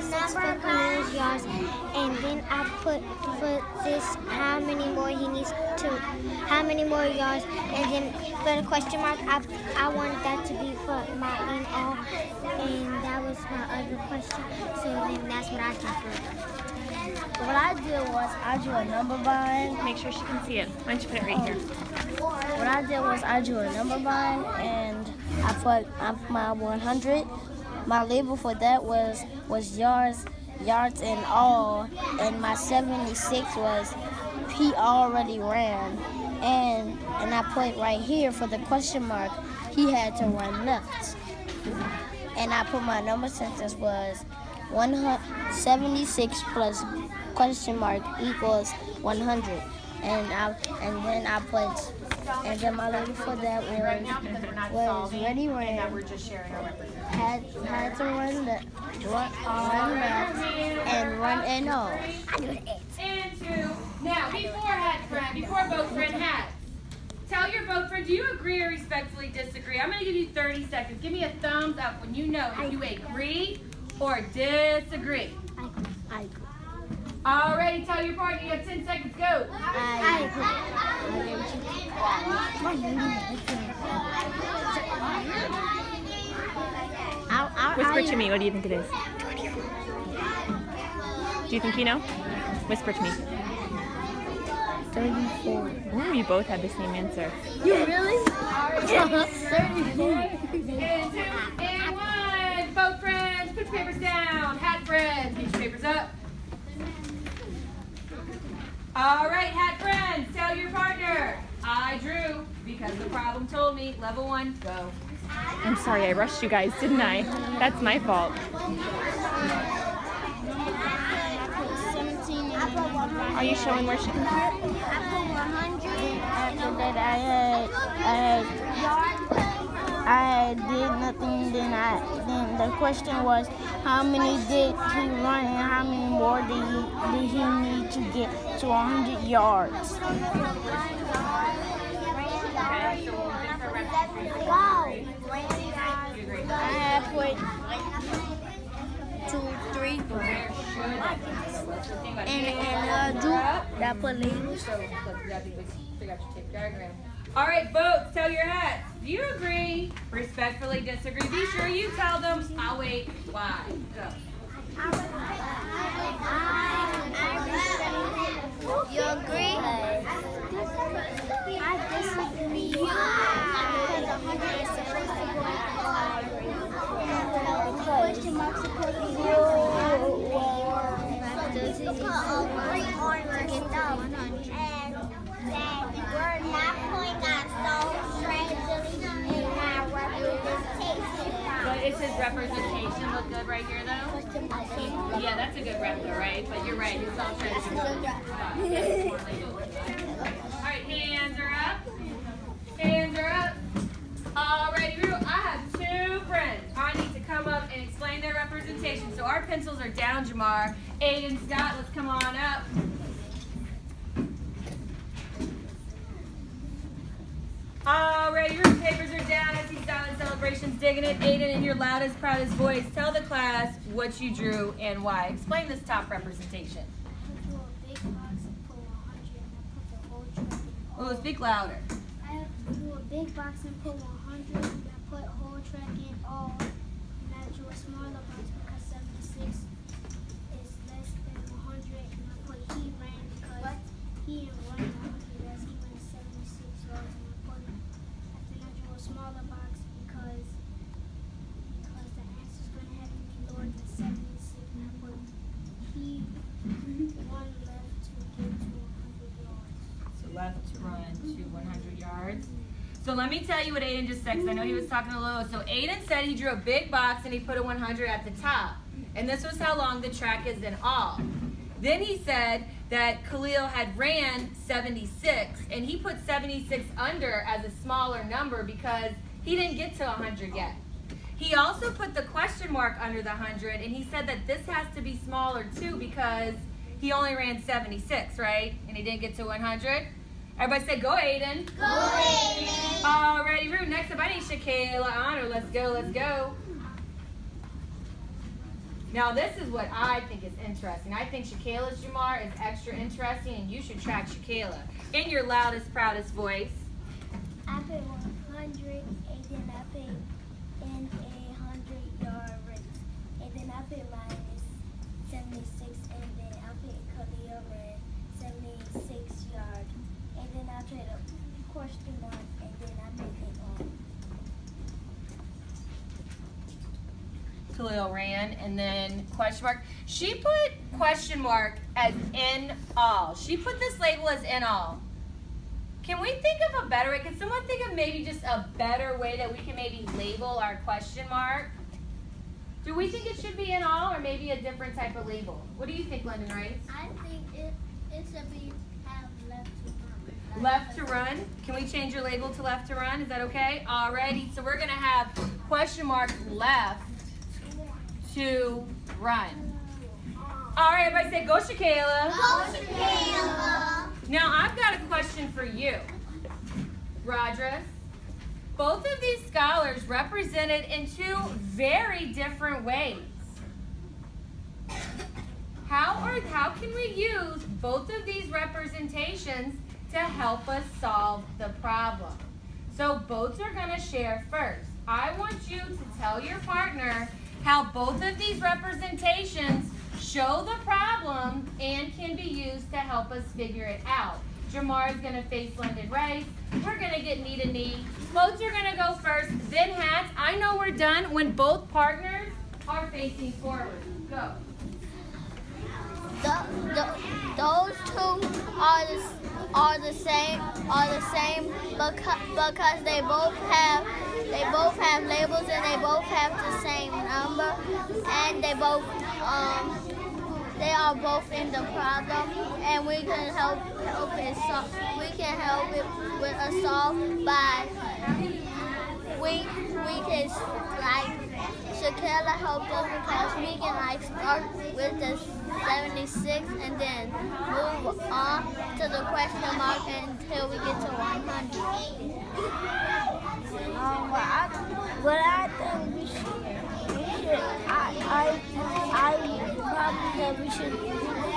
76 for Khalil's yards, and then I put for this how many more he needs to, how many more yards, and then for the question mark, I I wanted that to be for my in all, and that was my other question. So then that's what I drew for. What I did was I drew a number line. Make sure she can see it. Why don't you put it right here? What I did was I drew a number line and I put up my 100. My label for that was was yards, yards and all, and my 76 was he already ran, and and I put right here for the question mark he had to run left, and I put my number sentence was 176 plus question mark equals 100. And I and then I put and then my label for that was was ready And now ran we're just sharing our had had to run the run, run left and run and all. And two. Now, before hat friend, before boat friend hats, tell your boat friend, do you agree or respectfully disagree? I'm going to give you 30 seconds. Give me a thumbs up when you know if you agree or disagree. I agree. Alrighty, tell your partner you have 10 seconds. Go. I I Whisper to me. What do you think it is? Do you think you know? Whisper to me. 34. Ooh, you both had the same answer. You really? 34. And two, and one. Boat friends, put your papers down. Hat friends, get your papers up. All right, hat friends, tell your partner. I drew because the problem told me. Level one, go. I'm sorry, I rushed you guys, didn't I? That's my fault. Are you showing where she can see it? After that, I had, I had, I did nothing. Then I, then the question was, how many did he run, and how many more did he, did he need to get to 100 yards? Two, three, and and uh, that put. So. All right, boats, tell your hats. Do you agree? Respectfully disagree? Be sure you tell them. I'll wait. Why? Go. You agree? I disagree. Question mark supposed to be Does it agree on to get that 100? And that we're not putting ourselves strangely in our representation. But it says representation. Look good right here, though. Yeah, that's a good rep, though, right? But you're right. It's all trying to explain their representation. So our pencils are down, Jamar. Aiden, Scott, let's come on up. Alrighty, Rue, papers are down. I see silent celebrations digging it. Aiden, in your loudest, proudest voice, tell the class what you drew and why. Explain this top representation. Oh, speak louder. I drew a big box and put 100 and I put whole track in all. He didn't run 100 as he went 76 yards and I a smaller box because because the going to have to be than 76 and he one left to get to 100 yards. So left to run to 100 yards. So let me tell you what Aiden just said, because I know he was talking a Lilo. So Aiden said he drew a big box and he put a 100 at the top. And this was how long the track is in all. Then he said that Khalil had ran 76, and he put 76 under as a smaller number because he didn't get to 100 yet. He also put the question mark under the 100, and he said that this has to be smaller too because he only ran 76, right? And he didn't get to 100. Everybody say, go Aiden. Go Aiden! Alrighty, Rue. Next up, I need Shakayla Honor. Let's go, let's go. Now this is what I think is interesting. I think Shakayla's Jamar is extra interesting and you should track Shakayla in your loudest, proudest voice. I put 100 and then I put in a 100 yard race. And then I put minus 76 and then I put Khalil ran 76 yard. And then I put a question mark and then I put Khalil ran and then question mark. She put question mark as in all. She put this label as in all. Can we think of a better way? Can someone think of maybe just a better way that we can maybe label our question mark? Do we think it should be in all or maybe a different type of label? What do you think, London Rice? I think it, it should be have left to run. Left to run. Can we change your label to left to run? Is that okay? Alrighty, so we're gonna have question mark left to run. All right, everybody say go Shakayla. Go Shakayla. Now I've got a question for you, Rodrus. Both of these scholars represented in two very different ways. How are how can we use both of these representations to help us solve the problem? So both are going to share first. I want you to tell your partner how both of these representations show the problem and can be used to help us figure it out. Jamar is going to face London Rice. We're going to get knee to knee. Both are going to go first, then hats. I know we're done when both partners are facing forward. Go. The, the, those two are the, are the same are the same because, because they both have they both have labels and they both have the same number and they both um they are both in the problem and we can help help it solve we can help it with a solve by we we can like Shakira helped us because we can like start with the 76 and then move on to the question mark until we get to 100. Um, what I, what I think we should, we should, I, I, I probably that we should,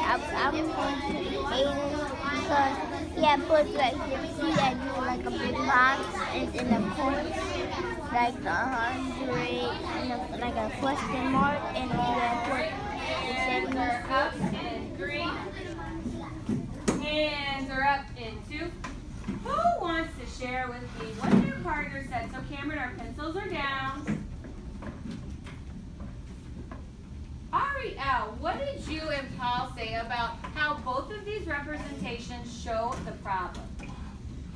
I, I'm going to Aiden because he had put like, he had do like a big box and in the points like the hundred and a, like a question mark and we had put Hands are up in three. Hands are up in two. Who wants to share with me what partner said? So Cameron, our pencils are down. Ariel, what did you and Paul say about how both of these representations show the problem?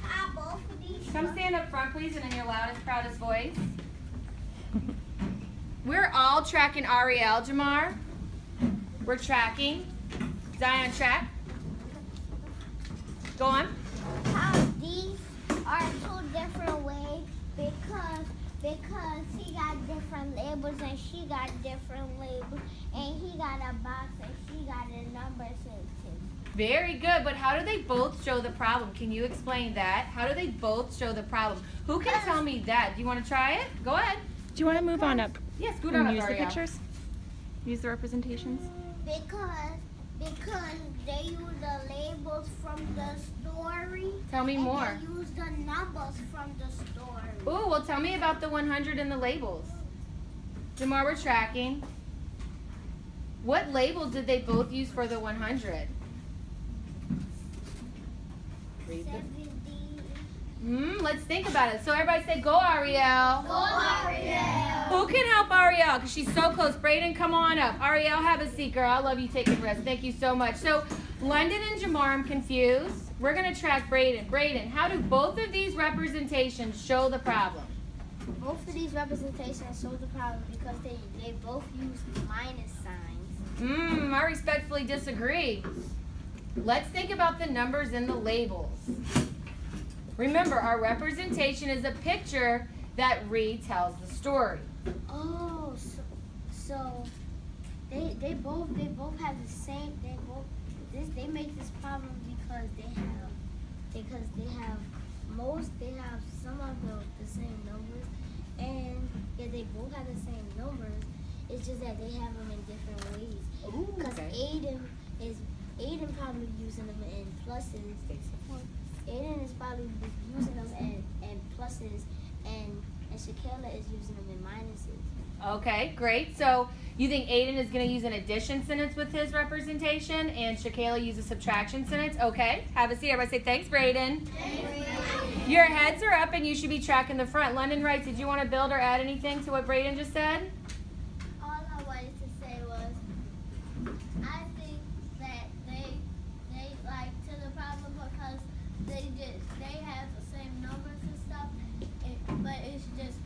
How both of these Come stand up front, please, and in your loudest, proudest voice. We're all tracking Ariel, Jamar. We're tracking. Zion, track. Go on. how these are two different ways because because he got different labels and she got different labels and he got a box and she got a number sentence. Very good, but how do they both show the problem? Can you explain that? How do they both show the problem? Who can tell me that? Do you want to try it? Go ahead. Do you want to move on up Yes, scoot on and up, use the pictures? Use the representations? Because because they use the labels from the story. Tell me and more. They use the numbers from the story. Ooh, well, tell me about the 100 and the labels. Jamar, we're tracking. What labels did they both use for the 100? Read the- Hmm, let's think about it. So everybody say, go Ariel. Go Ariel. Who can help Ariel? Because she's so close. Braden, come on up. Ariel, have a seat, girl. I love you taking rest. Thank you so much. So London and Jamar, I'm confused. We're going to track Braden. Braden, how do both of these representations show the problem? Both of these representations show the problem because they, they both use minus signs. Hmm, I respectfully disagree. Let's think about the numbers in the labels. Remember, our representation is a picture that retells the story. Oh, so, so they they both they both have the same they both this they make this problem because they have because they have most they have some of the, the same numbers and yeah they both have the same numbers. It's It's just that they have them in different ways. Ooh, Because okay. Aiden is Aiden probably using them in pluses. Aiden is probably using them in, in pluses, and and Shakayla is using them in minuses. Okay, great. So you think Aiden is going to use an addition sentence with his representation, and Shakayla use a subtraction sentence? Okay. Have a seat. Everybody say thanks, Braden. Your heads are up, and you should be tracking the front. London writes, did you want to build or add anything to what Braden just said? All I wanted to say was, I think that they they like to the problem because they just they have the same numbers and stuff, it, but it's just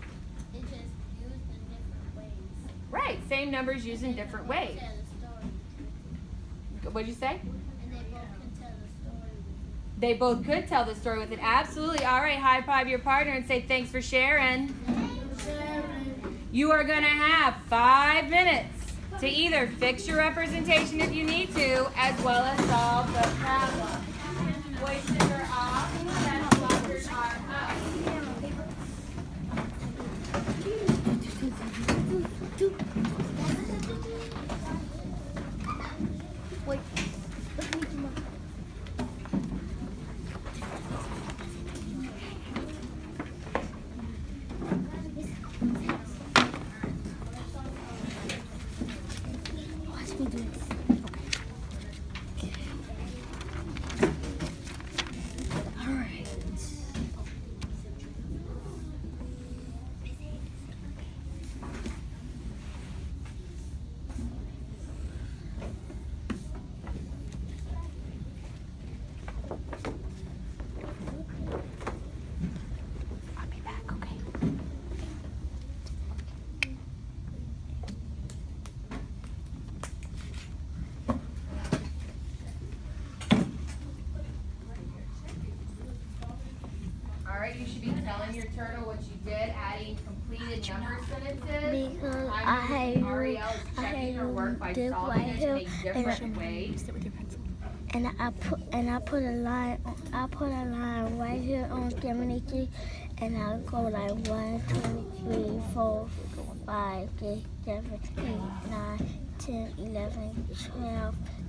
it's just used in different ways. Right. Same numbers used in different ways. Story, What'd you say? they both could tell the story with it. Absolutely. All right. High five your partner and say thanks for sharing. You are going to have five minutes to either fix your representation if you need to, as well as solve the problem. Voices are off, are up. Watch me do this. I'll be back, okay? All right, you should be telling your turtle what you did, adding completed number sentences. Because I I'm had using you, Ariel's I checking had her work you by dip solving right it here, in a and way. Sit with your pencil. and I put and I put a line I put a line right here on community and I go like one, two, three, four, five, six, seven, eight, nine, ten, eleven, twelve,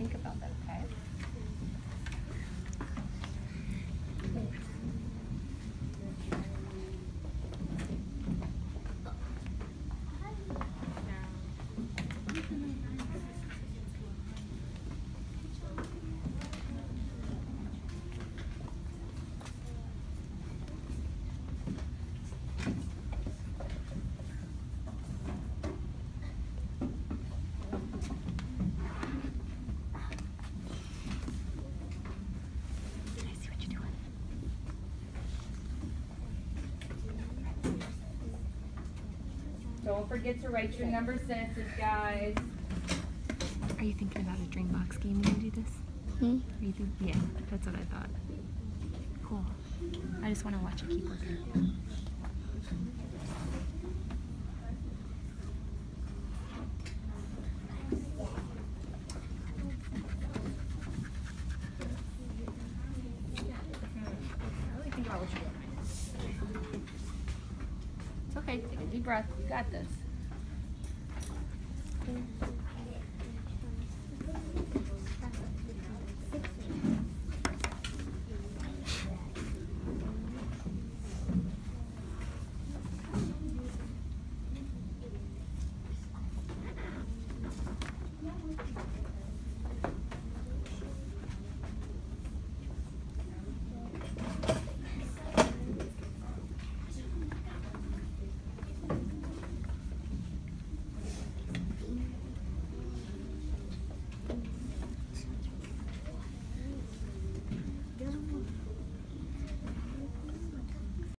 Think about that, okay? Don't forget to write your number sentences, guys. Are you thinking about a DreamBox game when you do this? Hmm? You think- yeah, that's what I thought. Cool. I just want to watch it keep working. Really think about what you're doing. It's okay, take a deep breath, you got this.